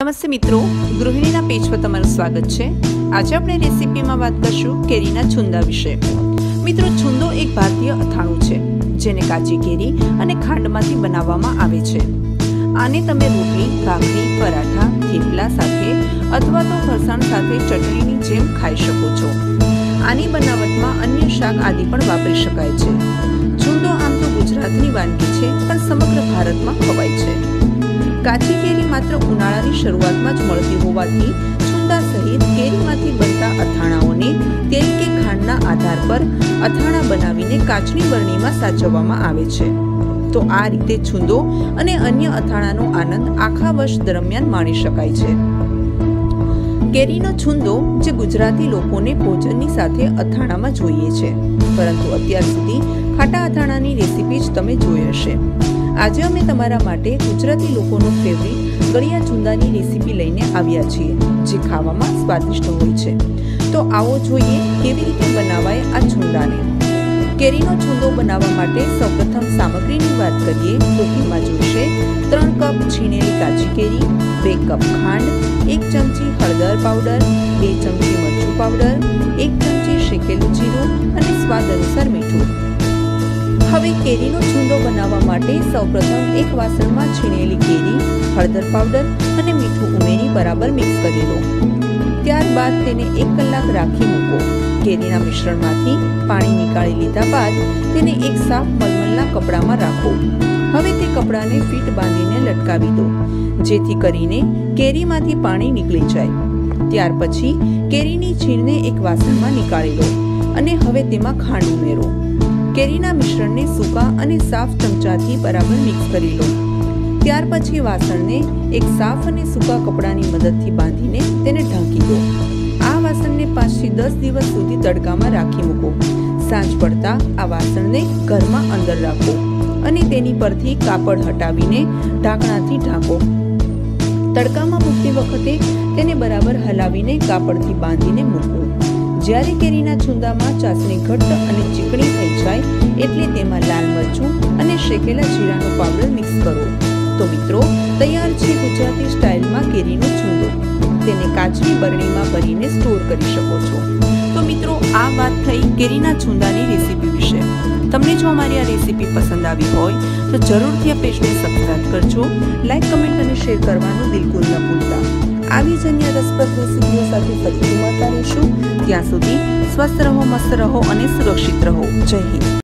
નમસ્તે મિત્રો, ગૃહિણીના પેજ પર તમારું સ્વાગત છે. આજે આપણે રેસીપીમાં વાત કરશું કેરીના છુંદા વિશે. મિત્રો, છુંદો એક ભારતીય અથાણું છે, જેને કાચી કેરી અને ખાંડમાંથી બનાવવામાં આવે છે. આને તમે રોટલી, ભાખરી, પરાઠા, થેપલા સાથે અથવા તો ફરસાણ સાથે ચટણીની જેમ ખાઈ શકો છો. આની બનાવટમાં અન્ય શાક આદિ પણ વાપરી શકાય છે. છુંદો આમ તો ગુજરાતની વાનગી છે, પણ સમગ્ર ભારતમાં ખવાય છે. કાચી કેરી માત્ર ઉનાળાની શરૂઆતમાં જ મળતી હોવાથી છુંદા સહિત કેરીમાંથી બનતા અથાણાઓને તેલ કે ખાંડના આધાર પર અથાણા બનાવીને કાચની બરણીમાં સાચવવામાં આવે છે. તો આ રીતે છુંદો અને અન્ય અથાણાનો આનંદ આખા વર્ષ દરમિયાન માણી શકાય છે. કેરીનો છુંદો જે ગુજરાતી લોકોને ભોજનની સાથે અથાણામાં જોઈએ છે. પરંતુ અત્યાર સુધી ખાટા અથાણાની રેસીપી જ તમે જોઈ હશે. આજે અમે તમારા માટે ગુજરાતી લોકોનો ફેવરિટ ગળિયા ચુંદાની રેસીપી લઈને આવ્યા છીએ, જે ખાવામાં સ્વાદિષ્ટ હોય છે. તો આવો જોઈએ કેવી રીતે બનાવાય આ ચુંદાને. કેરીનો ચૂંદો બનાવવા માટે સૌપ્રથમ સામગ્રીની વાત કરીએ તો એમાં જોઈશે ત્રણ કપ છીણેલી કાચી કેરી, બે કપ ખાંડ, એક ચમચી હળદર પાવડર, બે ચમચી મરચું પાવડર, એક ચમચી શેકેલું જીરું હવે કેરીનો છુંદો બનાવવા માટે સૌપ્રથમ એક વાસણમાં છીણેલી કેરી, હળદર પાવડર અને મીઠું ઉમેરી બરાબર મિક્સ કરી લો. ત્યારબાદ તેને એક કલાક રાખી મૂકો. કેરીના મિશ્રણમાંથી પાણી નીકાળી લીધા બાદ તેને એક સાફ મલમલના કપડામાં રાખો. હવે તે કપડાને ફીટ બાંધીને લટકાવી દો, જેથી કરીને કેરીમાંથી પાણી નીકળી જાય. ત્યાર પછી કેરીની છીણને એક વાસણમાં નીકાળી લો અને હવે તેમાં ખાંડ ઉમેરો. કેરીના મિશ્રણને સૂકા અને સાફ ચમચાથી બરાબર મિક્સ કરી લો. ત્યાર પછી વાસણને એક સાફ અને સૂકા કપડાની મદદથી બાંધીને તેને ઢાંકી દો. આ વાસણને પાંચથી દસ દિવસ સુધી તડકામાં રાખી મૂકો. સાંજ પડતા આ વાસણને ઘરમાં અંદર રાખો અને તેની પરથી કાપડ હટાવીને ઢાંકણાથી ઢાંકો. તડકામાં મૂકતી વખતે તેને બરાબર હલાવીને કાપડથી બાંધીને મૂકો. જ્યારે કેરીના છુંદામાં ચાસણી ઘટ્ટ અને ચીકણી થઈ જાય, એટલે તેમાં લાલ મરચું અને શેકેલા જીરાનો પાવડર મિક્સ કરો. તો મિત્રો, તૈયાર છે ગુજરાતી સ્ટાઇલમાં કેરીનો છુંદો. તેને કાચની બરણીમાં ભરીને સ્ટોર કરી શકો છો. તો મિત્રો, આ વાત થઈ કેરીના છુંદાની રેસીપી તમને જો અમારી આ રેસીપી પસંદ આવી હોય, તો જરૂરથી આ પેજને સબસ્ક્રાઈબ કરજો લાઇક કમેન્ટ અને શેર કરવાનું બિલકુલ ન ભૂલતા. આવી જ અન્ય રસપ્રદ રેસીપીઓ સાથે ફરીથી મળતા રહીશું. ત્યાં સુધી સ્વસ્થ રહો, મસ્ત રહો અને સુરક્ષિત રહો. જય હિન્દ.